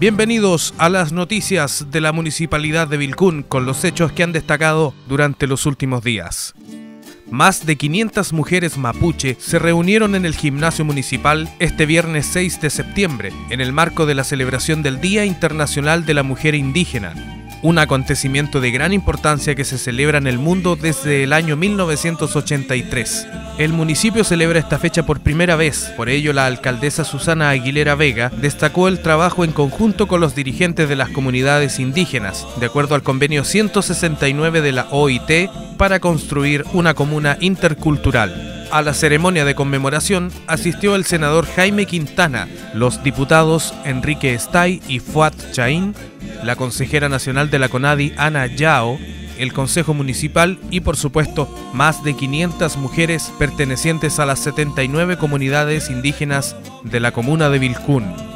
Bienvenidos a las noticias de la Municipalidad de Vilcún con los hechos que han destacado durante los últimos días. Más de 500 mujeres mapuche se reunieron en el gimnasio municipal este viernes 6 de septiembre, en el marco de la celebración del Día Internacional de la Mujer Indígena, un acontecimiento de gran importancia que se celebra en el mundo desde el año 1983. El municipio celebra esta fecha por primera vez, por ello la alcaldesa Susana Aguilera Vega destacó el trabajo en conjunto con los dirigentes de las comunidades indígenas, de acuerdo al convenio 169 de la OIT, para construir una comuna intercultural. A la ceremonia de conmemoración asistió el senador Jaime Quintana, los diputados Enrique Estay y Fuat Chaín, la consejera nacional de la CONADI Ana Yao, el Consejo Municipal y por supuesto más de 500 mujeres pertenecientes a las 79 comunidades indígenas de la comuna de Vilcún.